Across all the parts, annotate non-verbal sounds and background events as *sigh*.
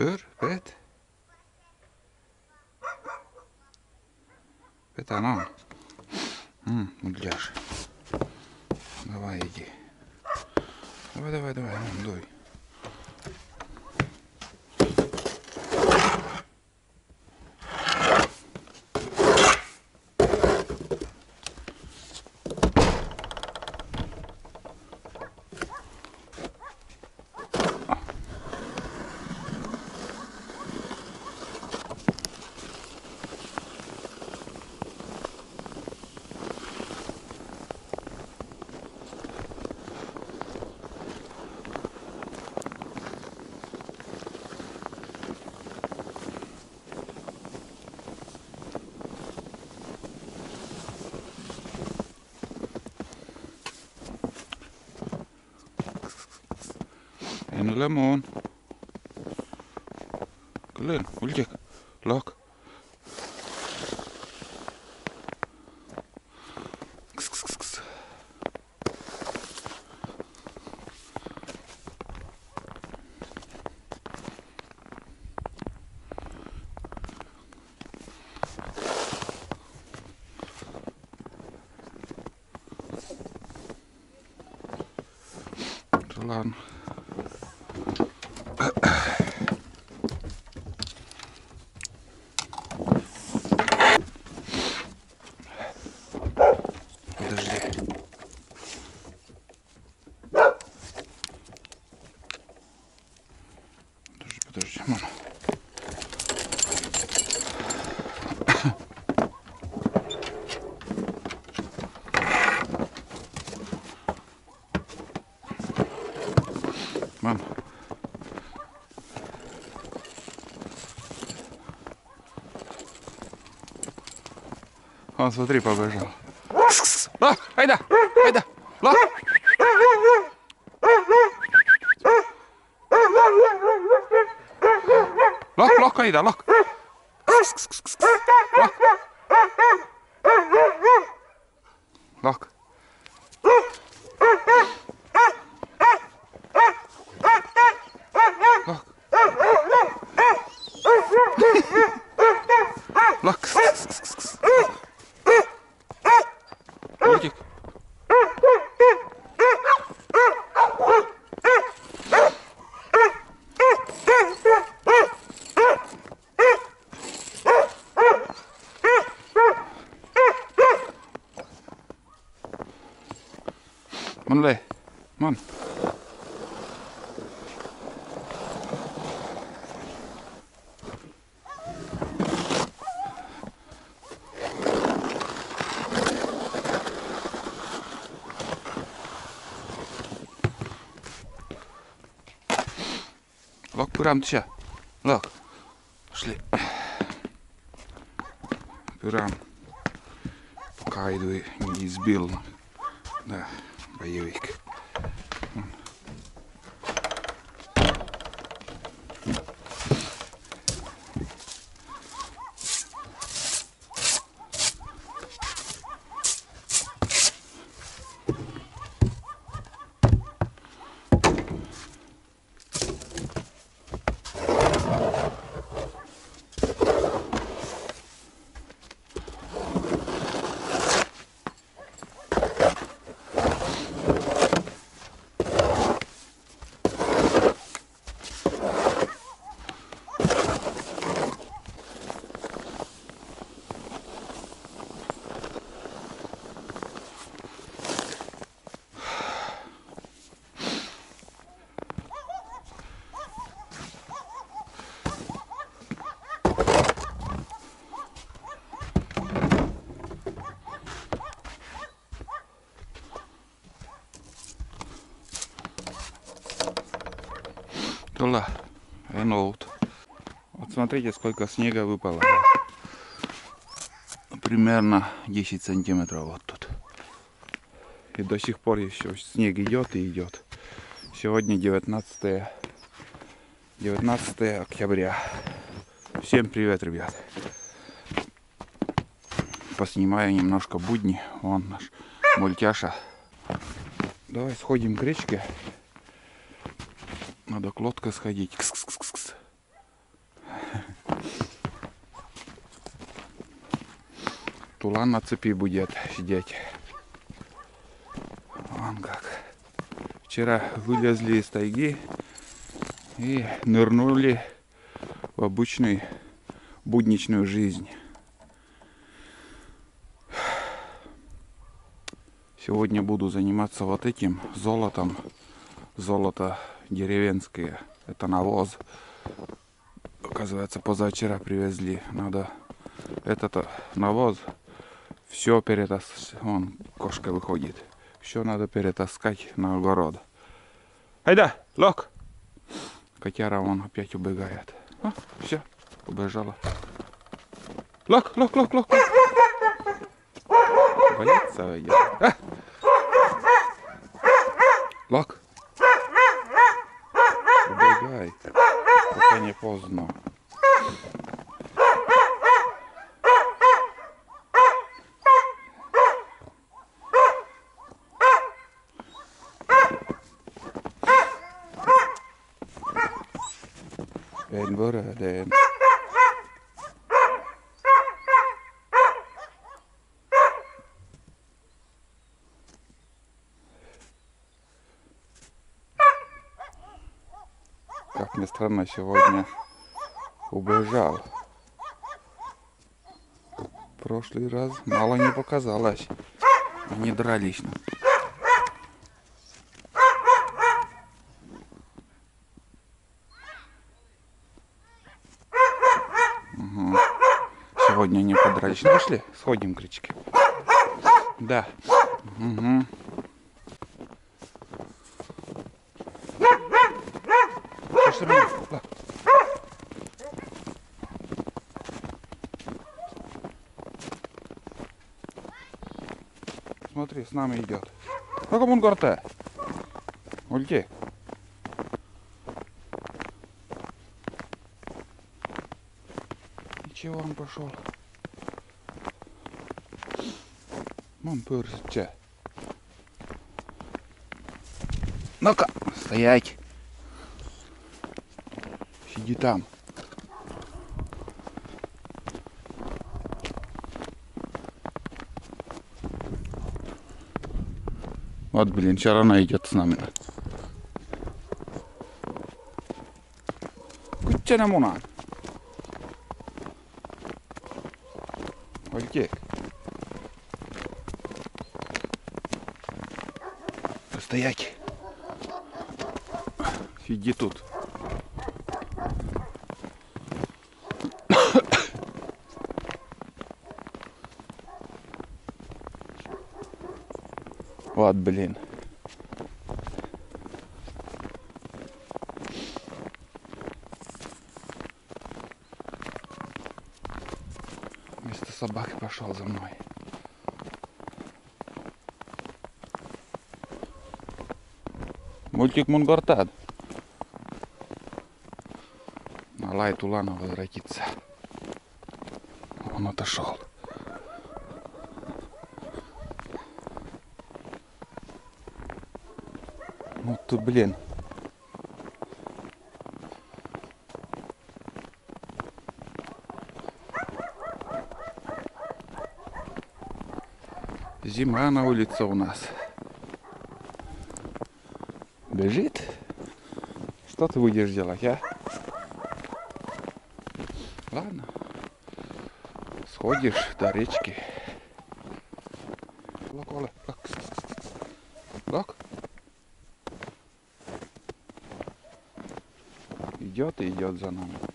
Pör, Pet. Петанон. М, мультяш. Давай иди. Давай, давай, давай, дуй. En лимон. Клин, ультик. Лак. Кс-кс-кс-кс. Ладно. Он, смотри, побежал. Лак, айда, айда, лак. Лак, лак, айда, лак. Лак. Манле, ман. Лак, пырам тыша. Лак. Пошли. Пырам. Пока иду не избил. By Uick. Ренолд. Вот смотрите, сколько снега выпало. Примерно 10 сантиметров вот тут. И до сих пор еще снег идет и идет. Сегодня 19, 19 октября. Всем привет, ребят. Поснимаю немножко будни. Вон наш мультяша. Давай сходим к речке. Надо к лодке сходить. -кс -кс -кс. Тулан на цепи будет сидеть. Вон как. Вчера вылезли из тайги и нырнули в обычную будничную жизнь. Сегодня буду заниматься вот этим золотом. Золото деревенское. Это навоз. Оказывается, позавчера привезли. Надо этот навоз все перетаскать. Вон кошка выходит. Все надо перетаскать на огород. Айда, лок! Котяра вон опять убегает. А, все, убежала. Лок, лок, лок, лок. Боится идет. А! Лок. Убегай. Пока не поздно. En vöröden. Как ни странно, сегодня убежал. Прошлый раз мало не показалось. Они дрались. Угу. Подрались. Ну, пошли, сходим к речке. Да. Угу. Смотри, с нами идет. Как он горте? Ульти. Ничего он пошел. Вон пырсче. Ну-ка, стоять. Сиди там. Вот, блин, вчера она идет с нами. Kutsene munan. Ольгек. Стоять. Сиди тут. Вот, блин. Вместо собаки пошел за мной. Мультик Мунгортад. Алай Тулана возвратится. Он отошел. Ну ты, блин. Зима на улице у нас. Бежит? Что ты будешь делать, а? Ладно. Сходишь до речки. Лок, лок, лок. Лок. Идет и идет за нами.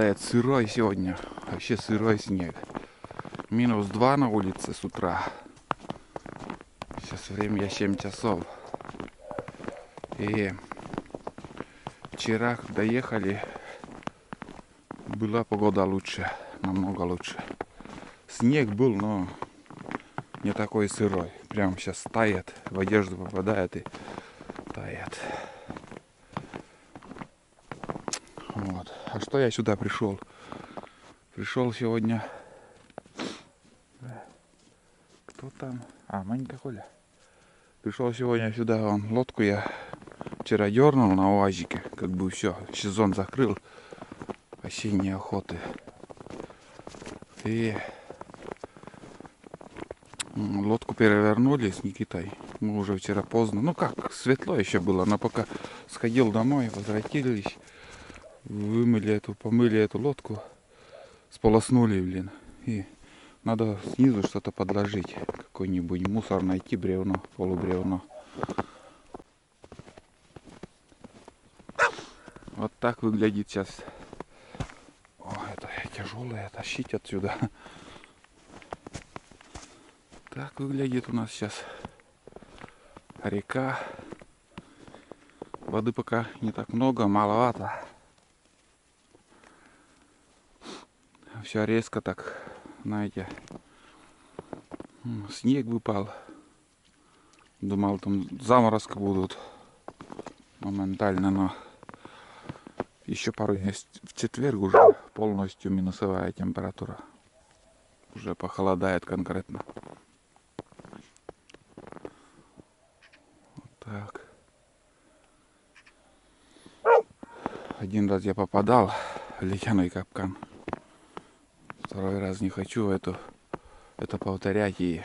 Падает сырой сегодня. Вообще сырой снег. Минус 2 на улице с утра. Сейчас время 7 часов. И вчера доехали, была погода лучше, намного лучше. Снег был, но не такой сырой. Прям сейчас тает, в одежду попадает и тает. Вот. А что я сюда пришел? Пришел сегодня. Кто там? А, маленькая Коля. Пришел сегодня сюда, вон, лодку я Вчера дернул на УАЗике, как бы все, сезон закрыл осенней охоты. И лодку перевернули с Никитой. Мы уже вчера поздно. Ну как, светло еще было, но пока сходил домой, возвратились, вымыли эту, помыли эту лодку, сполоснули, блин. И надо снизу что-то подложить. Какой-нибудь мусор найти, бревно, полубревно. Вот так выглядит сейчас. О, это тяжелое, тащить отсюда. Так выглядит у нас сейчас река. Воды пока не так много, маловато. Все резко так, знаете, снег выпал. Думал, там заморозки будут моментально, но еще пару дней в четверг уже полностью минусовая температура. Уже похолодает конкретно. Вот так. Один раз я попадал в летяной капкан. Второй раз не хочу эту, это повторять и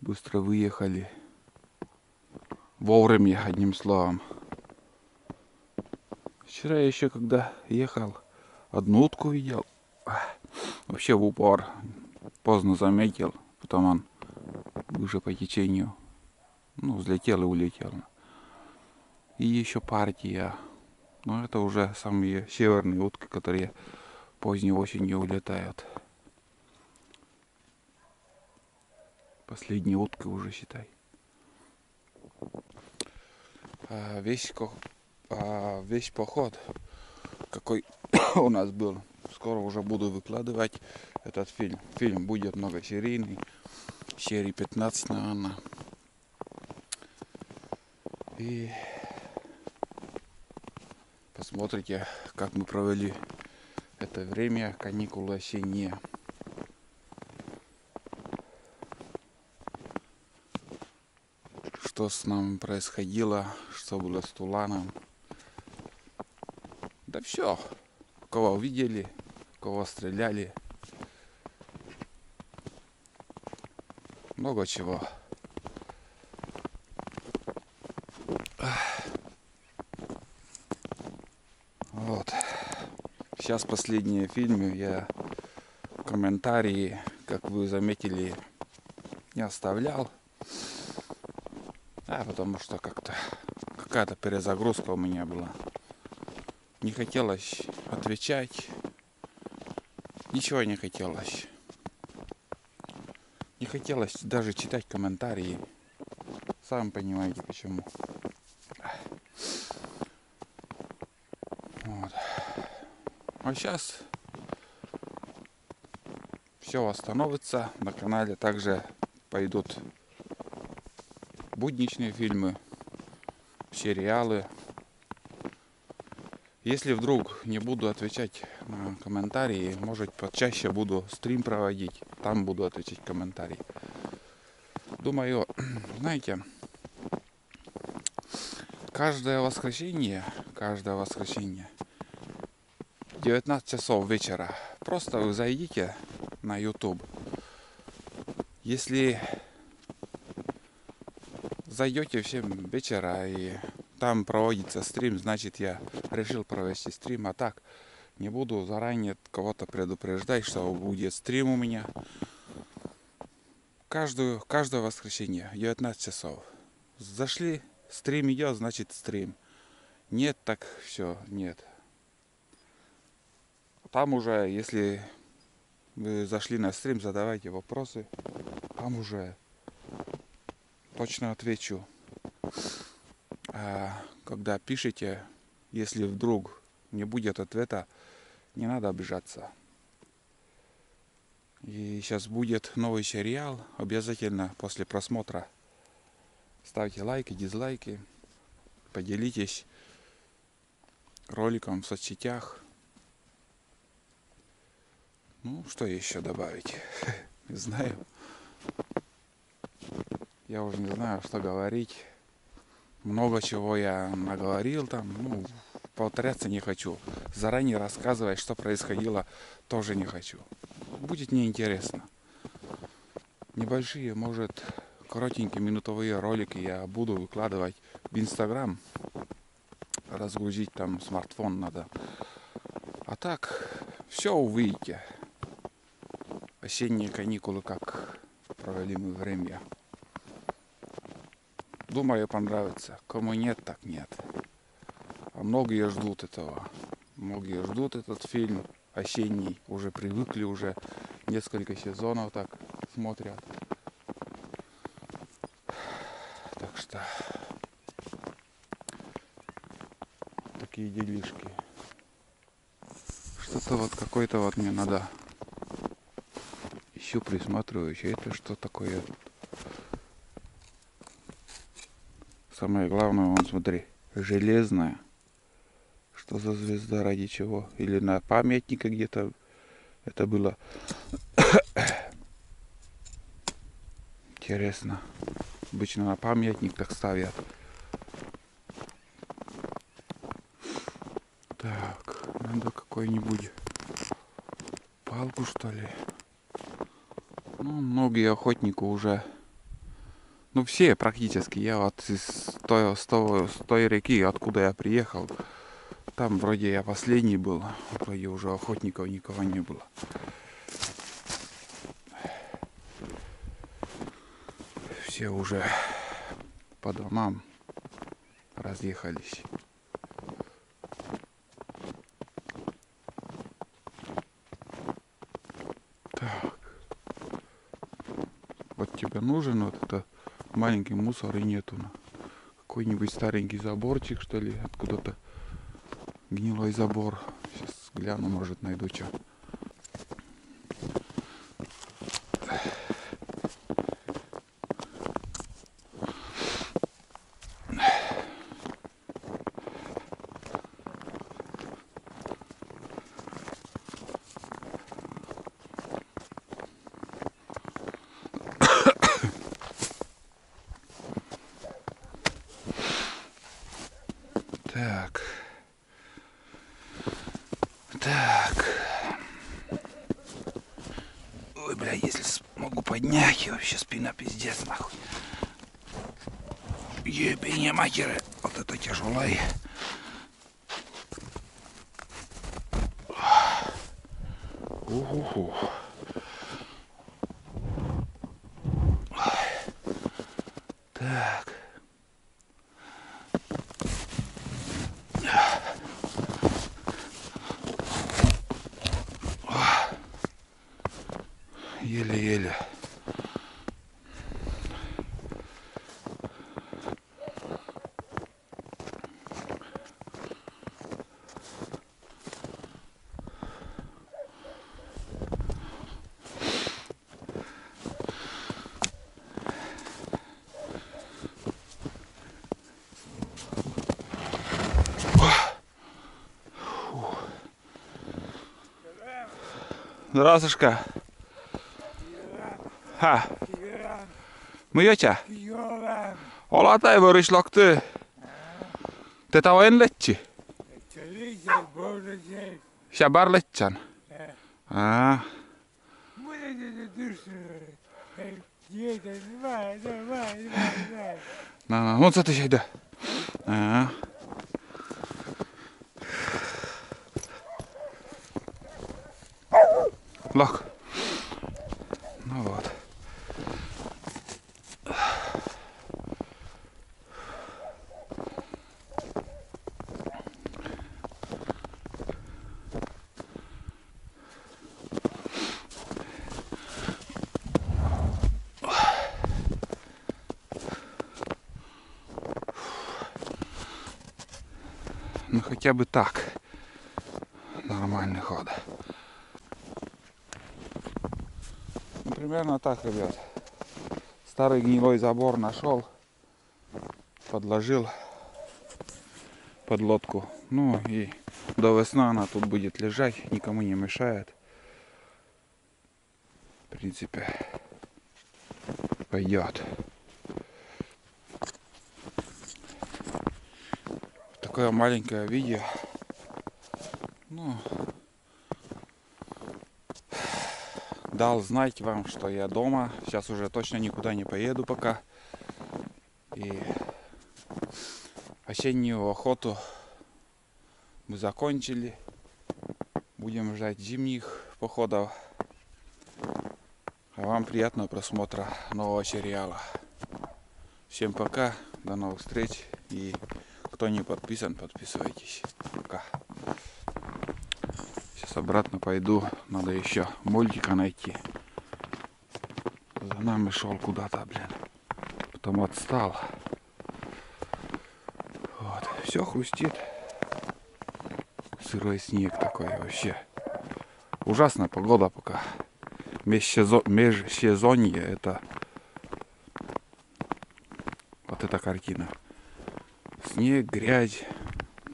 быстро выехали. Вовремя, одним словом. Вчера я еще когда ехал, одну утку видел. Вообще в упор. Поздно заметил. Потом он выше по течению. Ну, взлетел и улетел. И еще партия. Но это уже самые северные утки, которые поздней осенью улетают. Последние утки уже считай. А весь а, весь поход, какой *coughs* у нас был. Скоро уже буду выкладывать этот фильм. Фильм будет многосерийный, серии 15, наверное. И посмотрите, как мы провели это время каникулы осенние. Что с нами происходило, что было с Туланом. Да все. Кого увидели, кого стреляли. Много чего. Вот. Сейчас последние фильмы я комментарии, как вы заметили, не оставлял. А потому что как-то какая-то перезагрузка у меня была не хотелось отвечать. Ничего не хотелось. Не хотелось даже читать комментарии. Сам понимаете почему. Сейчас все восстановится. На канале также пойдут будничные фильмы, сериалы. Если вдруг не буду отвечать на комментарии, может почаще буду стрим проводить, там буду отвечать комментарии. Думаю, *clears throat* знаете, каждое воскресенье, каждое воскресенье, 19 часов вечера, просто зайдите на YouTube. Если зайдете в 7 вечера и там проводится стрим, значит я решил провести стрим, а так не буду заранее кого-то предупреждать, что будет стрим у меня. Каждую, каждое воскресенье, 19 часов. Зашли, стрим идет, значит стрим. Нет, так все, нет. Там уже, если вы зашли на стрим, задавайте вопросы. Там уже точно отвечу. А, когда пишете, если вдруг не будет ответа, не надо обижаться. И сейчас будет новый сериал. Обязательно после просмотра ставьте лайки, дизлайки. Поделитесь роликом в соцсетях. Ну, что еще добавить? *laughs* Не знаю. Я уже не знаю, что говорить. Много чего я наговорил там, ну, повторяться не хочу. Заранее рассказывать, что происходило, тоже не хочу. Будет неинтересно. Небольшие, может, коротенькие минутовые ролики я буду выкладывать в Инстаграм. Разгрузить там смартфон надо. А так, все увидите. Осенние каникулы, как провели мы время. Думаю, понравится. Кому нет, так нет. А многие ждут этого. Многие ждут этот фильм осенний. Уже привыкли, уже несколько сезонов так смотрят. Так что такие делишки. Что-то вот какой-то вот мне надо. Ищу, присматриваюсь. Это что такое? Самое главное, вон смотри, железная. Что за звезда, ради чего? Или на памятнике где-то это было. *coughs* Интересно. Обычно на памятник так ставят. Так, надо какой-нибудь палку что ли. Ну, многие охотники уже ну, все практически. Я вот из той, с, той, с той реки, откуда я приехал, там вроде я последний был, вроде уже охотников никого не было. Все уже по домам разъехались. Так. Вот тебе нужен вот это маленький мусор и нету. Какой-нибудь старенький заборчик, что ли, откуда-то гнилой забор. Сейчас гляну, может найду что. Это тяжелое. Уху. Так. Здравствуйте. Ha. Myötä. Olata ei voi slakti. Tätä on en letsi. Shabar letsan. Ah. No, no, mutta sä tehdä. Ah. Lak. Хотя бы так. Нормальный ход. Ну, примерно так, ребят. Старый гнилой забор нашел. Подложил под лодку. Ну и до весны она тут будет лежать. Никому не мешает. В принципе, пойдет. Такое маленькое видео. Ну, дал знать вам, что я дома. Сейчас уже точно никуда не поеду пока. И осеннюю охоту мы закончили. Будем ждать зимних походов. А вам приятного просмотра нового сериала. Всем пока, до новых встреч. И кто не подписан, подписывайтесь. Пока. Сейчас обратно пойду. Надо еще мультика найти. За нами шел куда-то, блин. Потом отстал. Вот. Все хрустит. Сырой снег такой вообще. Ужасная погода пока. Межсезо- Межсезонье это вот эта картина. Снег, грязь,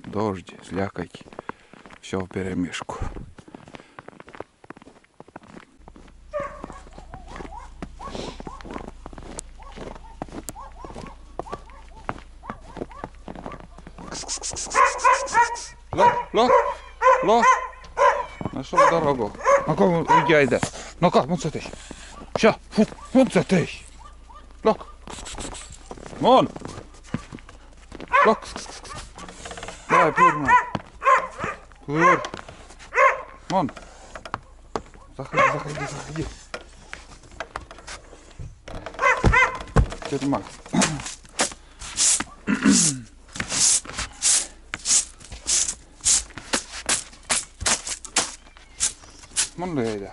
дождь, слякоть. Все в перемешку. Ло, ло, ло. Нашел дорогу. На кому йде? Ну-ка, вон це ти. Що? Фу, вон це ти. Ло. Вон. Ло. Давай, на. Плюр. Вон. Заходи, заходи, заходи. Тетя Макс. Де йде.